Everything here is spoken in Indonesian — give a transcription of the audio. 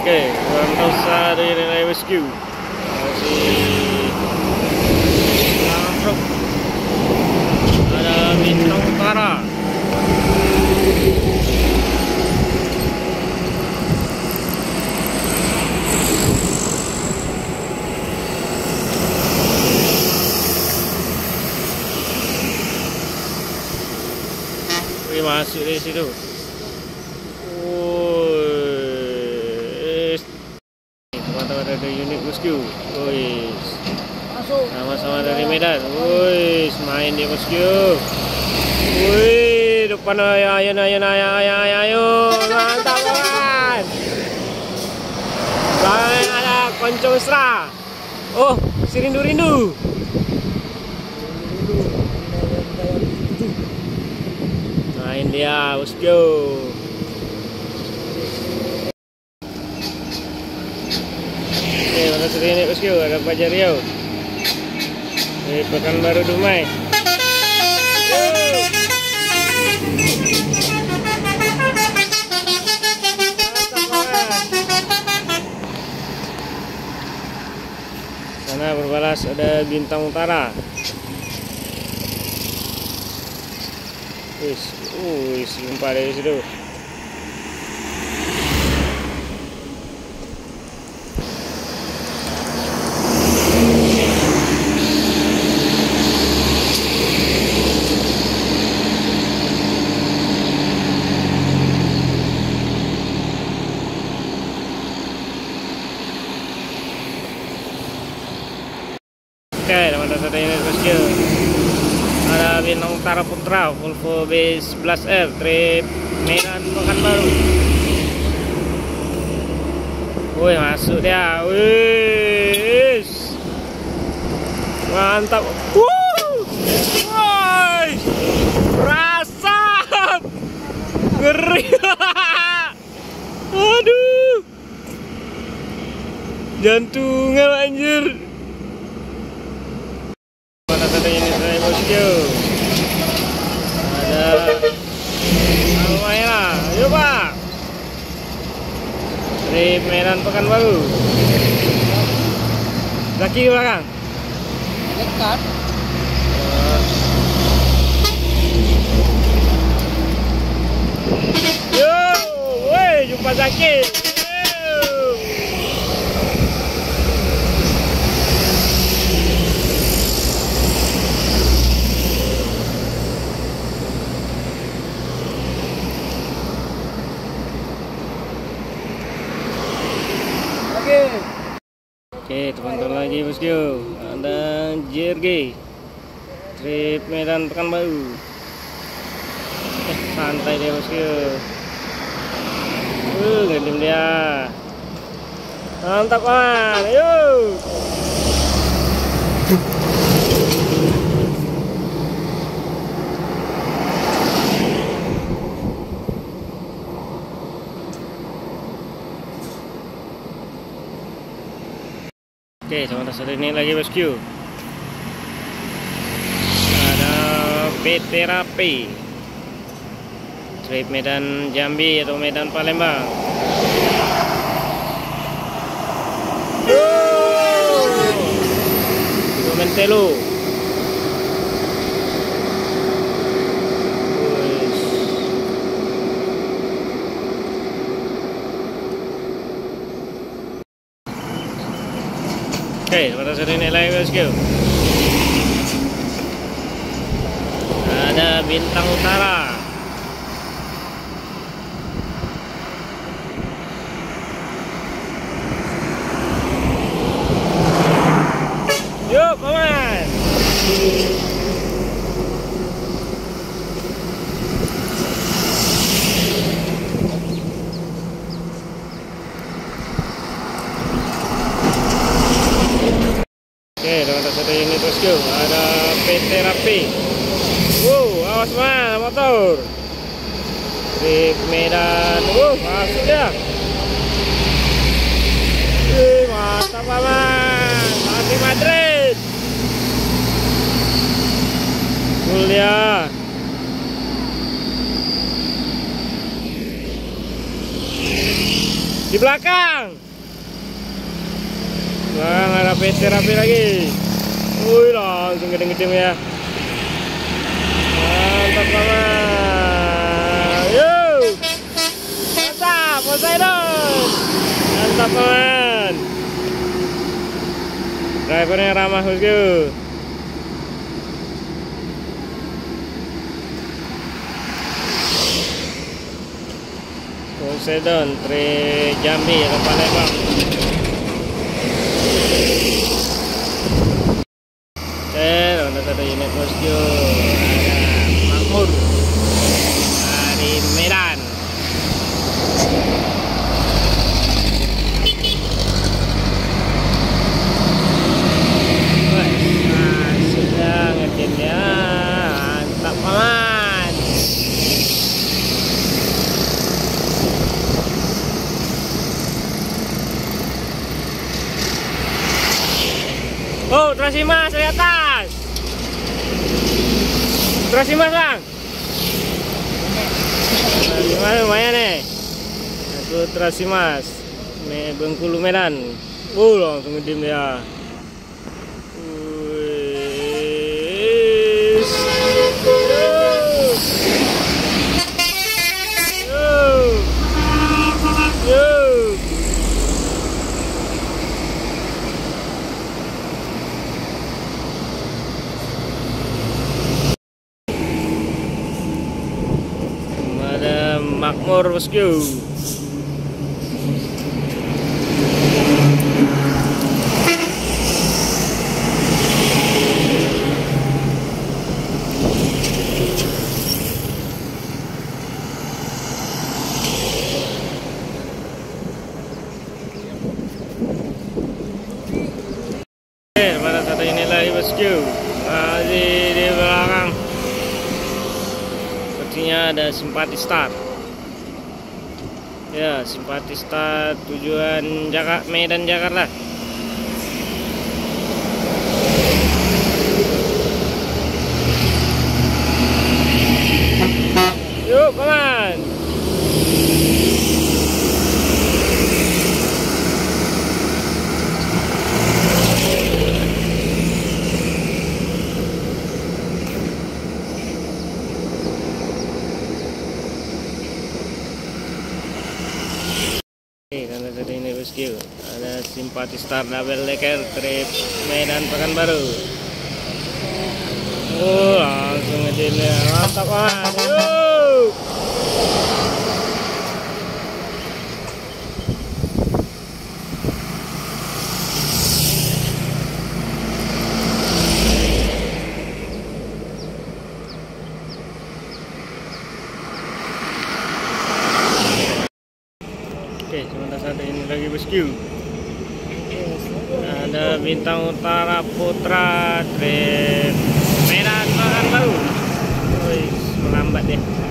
Oke, Santosa dari Relay Rescue. Ada bintang utara. Wih, masuk dari situ. Rescue. Wih, Masuk. sama-sama dari Medan. Wih, main di rescue. Wih, depan ayo, ayo, ayo, ayo, ayo, ayo, ayo, mantap kawan. Belakang ada konco mesra. Oh, si rindu-rindu. Main dia, let's go. Oke, mana go. Ada Fajar Riau. Di Pekanbaru Dumai. Sana berbalas ada bintang utara. Wis, wis, jumpa dari situ. Oke, teman-teman saya ini rescue. Ada bintang utara putra Volvo B11R trip Medan Pekanbaru. Wih, masuk dia. Wih. Mantap. Wuh. Woi. Rasa. Ngeri. Aduh. Jantungan anjir. Mana satu unit dari bosku? Ada lumayan lah. Ayo pak. Dari Medan Pekanbaru. Kaki ke belakang. Dekat. Yo, woi, jumpa Zaki. Yo. Oke. Oke, bosku. Ada JRG trip Medan Pekanbaru. Eh, santai dia bosku. Uh, ngedim dia. Mantap kawan, ayo. Oke, teman-teman ini lagi bosku. Ada PT Rapi. Trip Medan Jambi atau Medan Palembang. Itu Oke, pada saat ini lagi bosku. Ada bintang utara. Yuk, paman. Oke, teman-teman bosku. Ada PT Rapi. Wow, awas man, motor. Di Medan. Wow, masuk dia. Wih, mantap paman. Mati Madrid. Dia. Di belakang. Belakang ada PT rapi lagi. Wih langsung gede-gede ya. Mantap banget. Yuk. Mantap, Poseidon. Mantap teman. Drivernya ramah bosku. Poseidon, Tri Jambi, Palembang. Makmur dari Medan. Wah, sudah ngetimnya mantap paman. Oh, Trasimas di atas. Trasimas bang. Trasimas lumayan nih. Aku Trasimas. Me Bengkulu Medan. Uh, langsung ngedim dia. Wih. Yo. Yo. Yo. Ada Makmur bosku. Pada saat ini lagi di sepertinya ada simpati start ya simpati start tujuan Jakarta Medan Jakarta yuk kawan Oke, karena bosku ada simpati star double decker trip Medan Pekanbaru. Oh, langsung ngedilnya mantap. Yuk. Oke, sebentar satu ini lagi bosku. Ada bintang utara putra trip Pekanbaru. Wih, melambat deh.